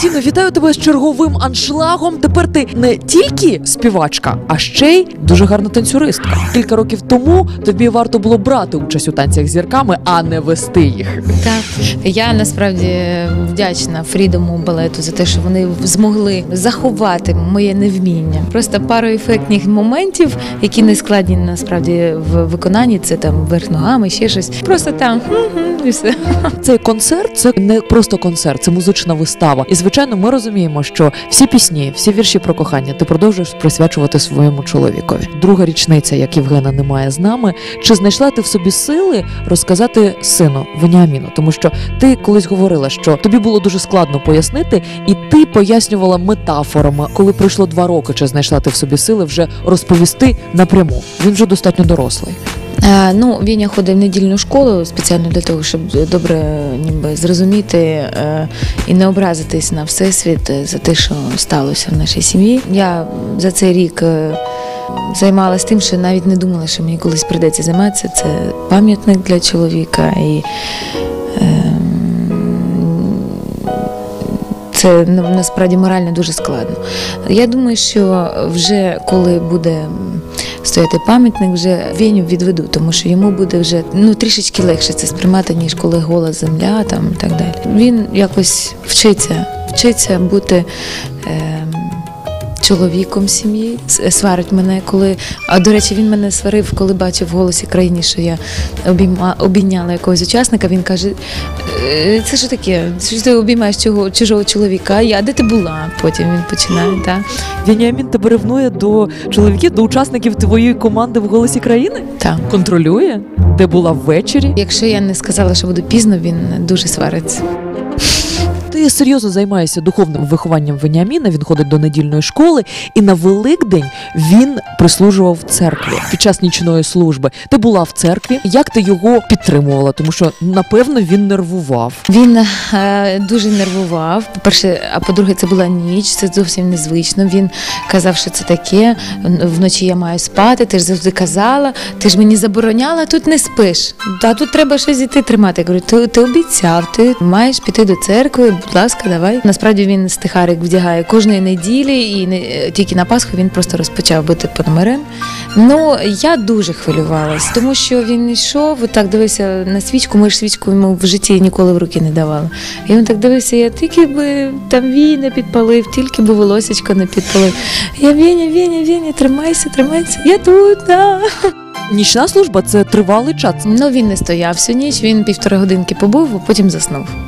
Тіно, вітаю тебе з черговим аншлагом. Тепер ти не тільки співачка, а ще й дуже гарна танцюристка. Кілька років тому тобі варто було брати участь у танцях з зірками, а не вести їх. Так, я насправді вдячна Фрідому балету за те, що вони змогли заховати моє невміння. Просто пару ефектних моментів, які не складні насправді в виконанні. Це там верх ногами, ще щось. Просто там і все. Цей концерт це не просто концерт, це музична вистава. І звичайно, ми розуміємо, що всі пісні, всі вірші про кохання ти продовжуєш присвячувати своєму чоловікові. Друга річниця, як Євгена немає з нами. Чи знайшла ти в собі сили розказати сину Веніаміну? Тому що ти колись говорила, що тобі було дуже складно пояснити, і ти пояснювала метафорами, коли пройшло два роки, чи знайшла ти в собі сили вже розповісти напряму. Він вже достатньо дорослий. Е, ну, Віня ходить в недільну школу спеціально для того, щоб добре ніби зрозуміти е, і не образитись на всесвіт е, за те, що сталося в нашій сім'ї. Я за цей рік. Займалась тим, що навіть не думала, що мені колись прийдеться займатися. Це пам'ятник для чоловіка, і ем, це насправді морально дуже складно. Я думаю, що вже коли буде стояти пам'ятник, вже Веню відведу, тому що йому буде вже ну трішечки легше це сприймати, ніж коли гола земля там і так далі. Він якось вчиться, вчиться бути. Е, Чоловіком сім'ї сварить мене, коли а до речі, він мене сварив, коли бачив в голосі країні, що я обійма обійняла якогось учасника. Він каже: «Е, це що таке? Ж ти обіймаєш чого чужого чоловіка? Я де ти була? Потім він починає. Так, Веніамін тебе ревнує до чоловіків, до учасників твоєї команди в голосі країни? так. Контролює, де була ввечері. Якщо я не сказала, що буду пізно, він дуже свариться. Ти серйозно займаєшся духовним вихованням Веніаміна. Він ходить до недільної школи, і на Великдень він прислужував церкві під час нічної служби. Ти була в церкві. Як ти його підтримувала? Тому що напевно він нервував. Він е, дуже нервував. По-перше, а по-друге, це була ніч, це зовсім незвично. Він казав, що це таке. Вночі я маю спати. Ти ж завжди казала, ти ж мені забороняла, тут не спиш. А тут треба щось іти тримати. Я говорю, ти, ти обіцяв, ти маєш піти до церкви. Будь ласка, давай. Насправді він стихарик вдягає кожної неділі, і не тільки на Пасху він просто розпочав бути пономарем. Ну я дуже хвилювалась, тому що він йшов, так дивився на свічку. Ми ж свічку йому в житті ніколи в руки не давали. І він так дивився, я тільки би там вій не підпалив, тільки би волосечко не підпалив. Я Веня, Веня, Веня, тримайся, тримайся. Я тут. Да. Нічна служба це тривалий час. Ну він не стояв всю ніч, він півтори годинки побув, а потім заснув.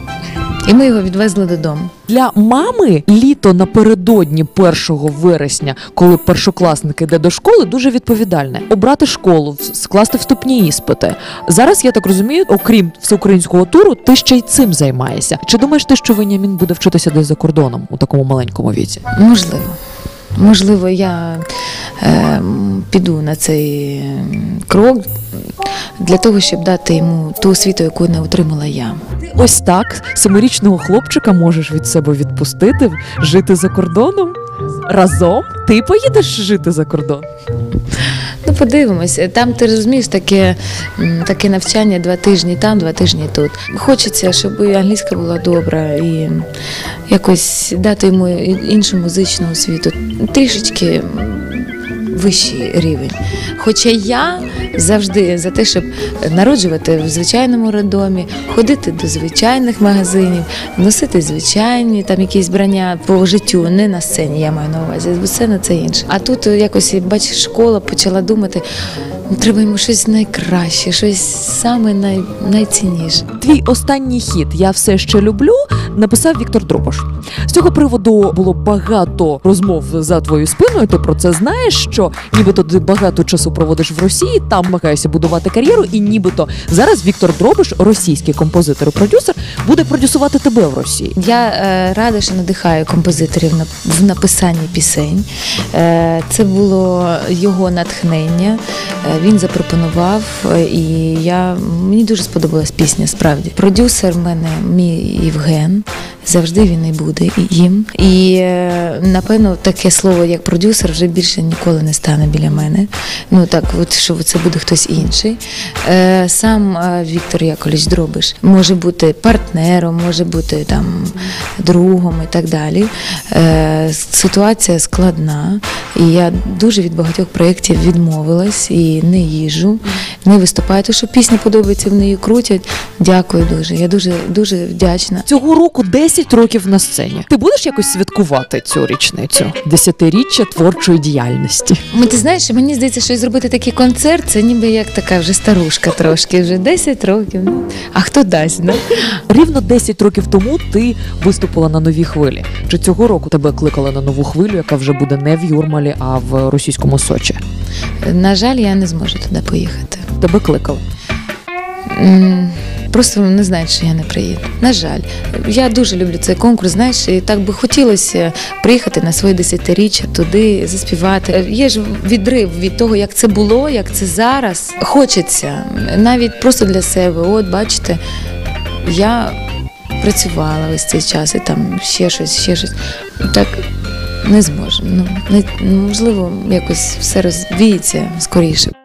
І ми його відвезли додому. Для мами літо напередодні 1 вересня, коли першокласник іде до школи, дуже відповідальне. Обрати школу, скласти вступні іспити. Зараз я так розумію, окрім всеукраїнського туру, ти ще й цим займаєшся. Чи думаєш ти, що Венямін буде вчитися десь за кордоном у такому маленькому віці? Можливо. Можливо, я е, піду на цей крок для того, щоб дати йому ту освіту, яку не отримала я. Ось так семирічного хлопчика можеш від себе відпустити, жити за кордоном разом. Ти поїдеш жити за кордон. Ну, подивимось. Там ти розумієш таке, таке навчання два тижні там, два тижні тут. Хочеться, щоб і англійська була добра, і якось дати йому іншу музичну освіту, трішечки вищий рівень. Хоча я завжди за те, щоб народжувати в звичайному роддомі, ходити до звичайних магазинів, носити звичайні там якісь брання по життю, не на сцені, я маю на увазі, все на це інше. А тут якось бачиш, школа почала думати. «Ну, Треба йому щось найкраще, щось саме най, найцінніше. Твій останній хіт Я все ще люблю написав Віктор Дробаш. З цього приводу було багато розмов за твоєю спиною. Ти про це знаєш, що нібито ти багато часу проводиш в Росії, там намагаєшся будувати кар'єру, і нібито зараз Віктор Дробаш, російський композитор і продюсер, буде продюсувати тебе в Росії. Я е, рада, що надихаю композиторів на в написанні пісень. Е, це було його натхнення. Е, він запропонував, е, і я мені дуже сподобалась пісня. Справді, продюсер в мене мій Євген. Завжди він і буде їм. І е, напевно таке слово, як продюсер, вже більше ніколи не стане біля мене. Ну так, от що це буде хтось інший. Е, Сам е, Віктор Яковлевич Дробиш може бути партнером, може бути там другом і так далі. Ситуація складна, і я дуже від багатьох проєктів відмовилась і не їжу, не виступаю. Тому що пісня подобається, вони її крутять. Дякую дуже. Я дуже дуже вдячна. Цього року 10 років на сцені. Ти будеш якось святкувати цю річницю? Десятиріччя творчої діяльності. Ми ти знаєш, мені здається, що зробити такий концерт, це ніби як така вже старушка трошки, вже 10 років. Ну, а хто дасть? Да? Рівно 10 років тому ти виступила на новій хвилі. Чи цього року тебе кликали на нову хвилю, яка вже буде не в Юрмалі, а в російському Сочі? На жаль, я не зможу туди поїхати. Тебе кликали. М, Просто не знають, що я не приїду. На жаль, я дуже люблю цей конкурс. Знаєш, і так би хотілося приїхати на своє десятиріччя туди, заспівати. Є ж відрив від того, як це було, як це зараз. Хочеться навіть просто для себе. От бачите, я працювала весь цей час, і там ще щось, ще щось. Так не зможемо. Ну не можливо, якось все розвіється скоріше.